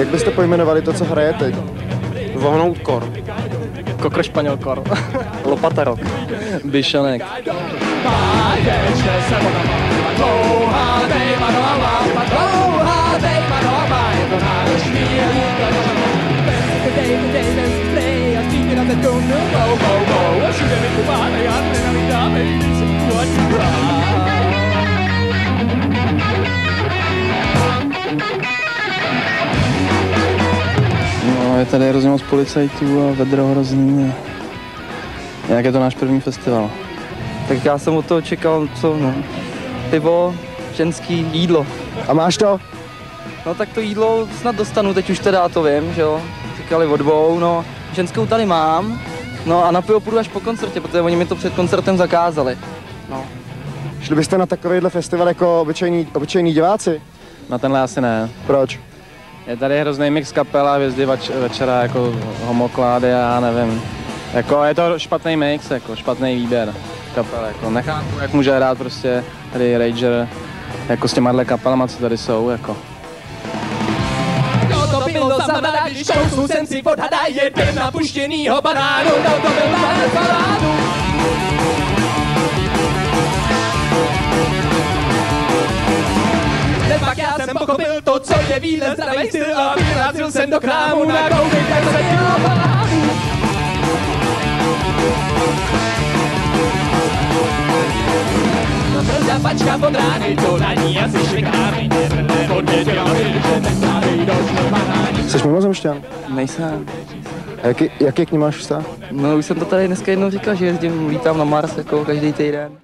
Jak byste pojmenovali to, co hraje teď? Vohnout kor. Kokro španěl kor. Lopata rok. Byšanek. No, je tady hrozně moc policajtů a vedro hrozný. A jak je to náš první festival? Tak já jsem od toho čekal, co no, pivo, ženský jídlo. A máš to? No tak to jídlo snad dostanu, teď už teda to vím, že jo. Říkali o dvou, no. Ženskou tady mám, no a na pivo půjdu až po koncertě, protože oni mi to před koncertem zakázali. No. Šli byste na takovýhle festival jako obyčejní, obyčejní diváci? Na tenhle asi ne. Proč? Je tady hrozný mix kapel a hvězdy več, večera jako homoklády a já nevím. Jako je to špatný mix, jako špatný výběr kapel. Jako nechápu, jak může hrát prostě tady Rager jako s těma kapelama, co tady jsou. Jako. No to bylo znamená, když kousnu jsem si odhadá jeden napuštěnýho banánu, no to byl banán saládu. Pochopil to, co je výlet zdravý styl a vyrazil jsem do krámu na koupit, jak se dělo banánu. No brzda pačka pod rány, to na ní asi švikáme, odvěděla, že neznámý došlo banány. Jsi mimozemšťan? Nejsem. A jaký, jaký k ní máš vztah? No už jsem to tady dneska jednou říkal, že jezdím, lítám na Mars jako každý týden.